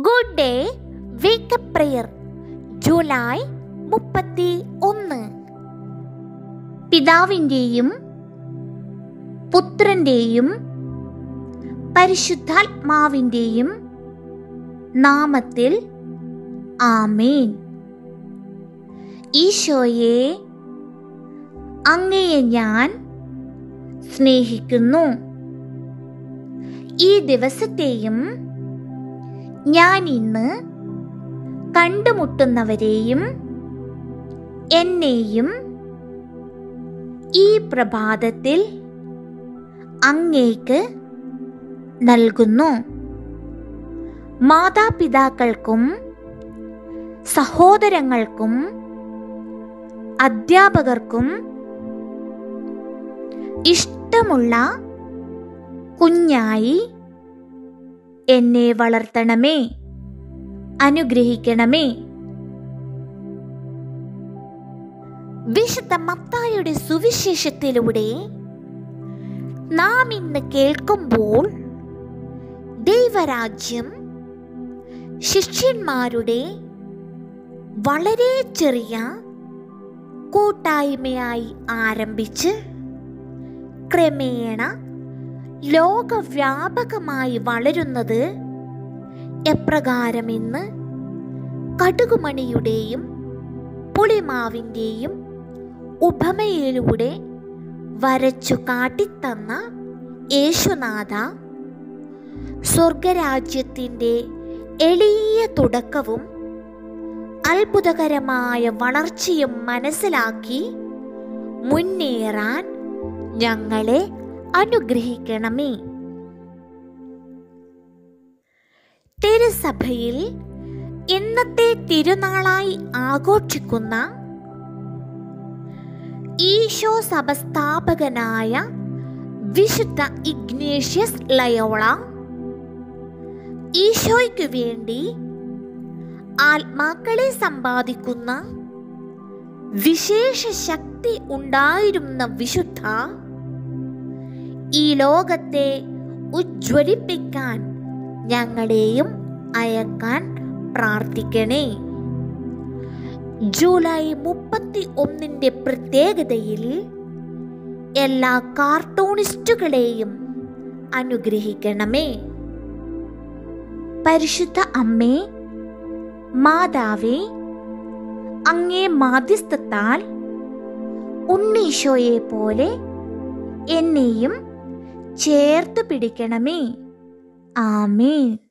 Good day wake up prayer July മുപ്പത്തി ഒന്ന് പിതാവിന്റെയും പുത്രന്റെയും പരിശുദ്ധാത്മാവിന്റെയും നാമത്തിൽ ആമേൻ. ഈശോയെ അങ്ങയെ ഞാൻ സ്നേഹിക്കുന്നു. ഈ ദിവസത്തെയും ഞാൻ ഇന്ന് കണ്ടുമുട്ടുന്നവരെയും എന്നെയും ഈ പ്രഭാതത്തിൽ അങ്ങേക്ക് നൽകുന്നു. മാതാപിതാക്കൾക്കും സഹോദരങ്ങൾക്കും അധ്യാപകർക്കും ഇഷ്ടമുള്ള കുഞ്ഞായി എന്നെ വളർത്തണമേ. അനുഗ്രഹിക്കണമേ. വിശുദ്ധ മത്തായുടെ സുവിശേഷത്തിലൂടെ നാം ഇന്ന് കേൾക്കുമ്പോൾ ദൈവരാജ്യം ശിഷ്യന്മാരുടെ വളരെ ചെറിയ കൂട്ടായ്മയായി ആരംഭിച്ച് ക്രമേണ ലോകവ്യാപകമായി വളരുന്നത് എപ്രകാരമെന്ന് കടുകുമണിയുടെയും പുളിമാവിന്റെയും ഉപമയിലൂടെ വരച്ചു കാട്ടിത്തന്ന യേശുനാഥ സ്വർഗരാജ്യത്തിന്റെ എളിയ തുടക്കവും അത്ഭുതകരമായ വളർച്ചയും മനസ്സിലാക്കി മുന്നേറാൻ ഞങ്ങളെ അനുഗ്രഹിക്കണമേ. തിരുസഭയിൽ ഇന്നത്തെ തിരുനാളായി ആഘോഷിക്കുന്ന ഈശോ സഭസ്ഥാപകനായ വിശുദ്ധ ഇഗ്നേഷ്യസ് ലയോള ഈശോയ്ക്കു വേണ്ടി ആത്മാക്കളെ സമ്പാദിക്കുന്ന വിശേഷ ശക്തി ഉണ്ടായിരുന്ന വിശുദ്ധ ഈ ലോകത്തെ ഉജ്ജ്വലിപ്പിക്കാൻ ഞങ്ങളെയും അയക്കാൻ പ്രാർത്ഥിക്കണേ. ജൂലൈ മുപ്പത്തി ഒന്നിന്റെ പ്രത്യേകതയിൽ എല്ലാ കാർട്ടൂണിസ്റ്റുകളെയും അനുഗ്രഹിക്കണമേ. പരിശുദ്ധ അമ്മേ മാതാവേ അങ്ങേ മാധ്യസ്ഥത്താൽ ഉണ്ണീശോയെ പോലെ എന്നെയും ചേർത്ത് പിടിക്കണമേ. ആമേൻ.